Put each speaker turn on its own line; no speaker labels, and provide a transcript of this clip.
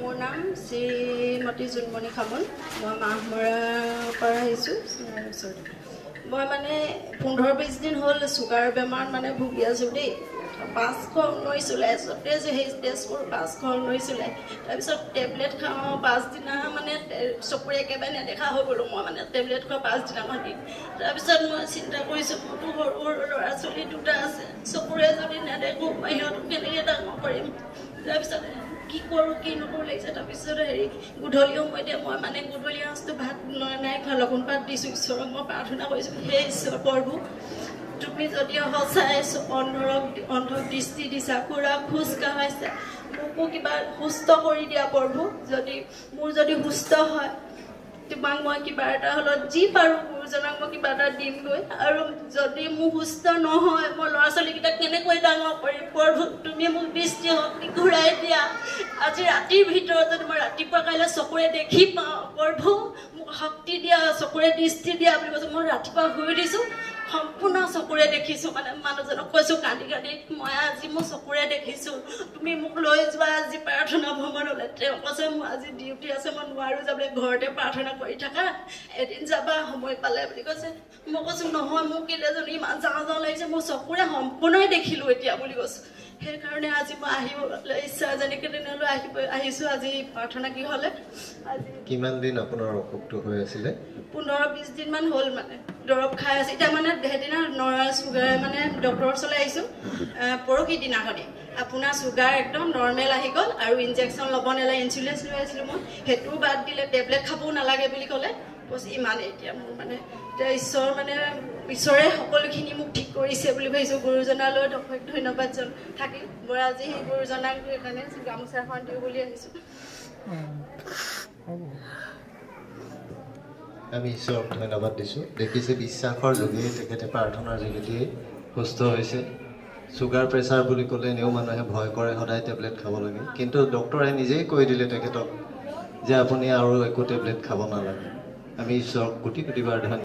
মোৰ নাম শ্ৰীমতী জোনমণি খামন মই মাহমৰাৰ পৰা আহিছোঁ। মই মানে পোন্ধৰ বিছ দিন হ'ল চুগাৰ বেমাৰত মানে ভুগি আছোঁ দেই। পাঁচশ ঊনৈছ ওলাইছোঁ তেজ সেই পাঁচশ ঊনৈছ ওলাই। তাৰপিছত টেবলেট খাওঁ পাঁচদিনা মানে চকুৰে একেবাৰে নেদেখা হৈ গ'লোঁ মই মানে টেবলেট খোৱা পাঁচদিনামান দিন। তাৰপিছত মই চিন্তা কৰিছোঁ মোৰতো সৰু সৰু ল'ৰা ছোৱালী দুটা আছে চকুৰে যদি নেদেখোঁ মই সিহঁতক কেনেকৈ ডাঙৰ কৰিম? তাৰপিছত কি কৰোঁ কি নকৰোঁ লাগিছে। তাৰপিছত হেৰি গধূলি সময়তে মই মানে গধূলি সাঁজটো ভাত নাই খোৱা লগুণ পাত দিছোঁ ঈশ্বৰক মই প্ৰাৰ্থনা কৰিছোঁ সেই ঈশ্বৰ প্ৰভু তুমি যদি সঁচাই অন্ধৰক দৃষ্টি দিছা খুৰা খোজ কাঢ়াইছা। মোকো কিবা সুস্থ কৰি দিয়া প্ৰভু যদি মোৰ যদি সুস্থ হয় তোমাক মই কিবা এটা হ'লত যি পাৰোঁ গুৰুজনক মই কিবা এটা দিমগৈ। আৰু যদি মোৰ সুস্থ নহয় মই ল'ৰা ছোৱালীকেইটাক কেনেকৈ ডাঙৰ কৰিম? প্ৰভু তুমি মোক দৃষ্টি শক্তি ঘূৰাই দিয়া। আজি ৰাতিৰ ভিতৰত মই ৰাতিপুৱা কাইলৈ চকুৰে দেখি পাওঁ। প্ৰভু মোক শক্তি দিয়া চকুৰে দৃষ্টি দিয়া বুলি কৈছোঁ। মই ৰাতিপুৱা শুই দিছোঁ সম্পূৰ্ণ চকুৰে দেখিছোঁ মানে মানুহজনক কৈছোঁ কান্দি কান্দি মই আজি মোৰ চকুৰে দেখিছোঁ। তুমি মোক লৈ যোৱা আজি প্ৰাৰ্থনা ভ্ৰমণলৈ তেওঁ কৈছে মোৰ আজি ডিউটি আছে মই নোৱাৰোঁ যাবলৈ ঘৰতে প্ৰাৰ্থনা কৰি থাকা। এদিন যাবা সময় পালে বুলি কৈছে। মই কৈছোঁ নহয় মোক কেলৈ ইমান যাওঁ যাওঁ লাগিছে মই চকুৰে সম্পূৰ্ণই দেখিলোঁ এতিয়া বুলি কৈছোঁ। সেইকাৰণে আজি মই আহিবলৈ ইচ্ছা যেনেকৈ তেনেহ'লেও আহিব আহিছোঁ। আজি প্ৰাৰ্থনা গৃহলৈ আজি
কিমান দিন আপোনাৰ অসুখটো হৈ আছিলে?
পোন্ধৰ বিছ দিনমান হ'ল মানে। দৰৱ খাই আছে। এতিয়া মানে সেইদিনা নৰা চুগাৰ মানে ডক্টৰৰ ওচৰলৈ আহিছোঁ। পৰহি দিনাখনি আপোনাৰ চুগাৰ একদম নৰ্মেল আহি গ'ল আৰু ইনজেকশ্যন ল'ব নালাগে ইঞ্চুলেঞ্চ লৈ আছিলোঁ মই। সেইটোও বাদ দিলে টেবলেট খাবও নালাগে বুলি ক'লে। বছ ইমানেই এতিয়া মোৰ মানে এতিয়া ঈশ্বৰ মানে ঈশ্বৰে সকলোখিনি মোক ঠিক কৰিছে বুলি ভাবিছোঁ। গুৰুজনালৈ ধন্যবাদ জন থাকিল। মই আজি সেই গুৰুজনাক সেইকাৰণে গামোচা এখন দিওঁ বুলি আহিছোঁ
আমি ঈশ্বৰক ধন্যবাদ দিছোঁ। দেখিছে বিশ্বাসৰ যোগেই তেখেতে প্ৰাৰ্থনাৰ যোগেদিয়েই সুস্থ হৈছে। চুগাৰ প্ৰেছাৰ বুলি ক'লে এনেও মানুহে ভয় কৰে সদায় টেবলেট খাব লাগে। কিন্তু ডক্টৰে নিজেই কৈ দিলে তেখেতক যে আপুনি আৰু একো টেবলেট খাব নালাগে। আমি ঈশ্বৰক কোটি কোটিবাৰ ধন্যবাদ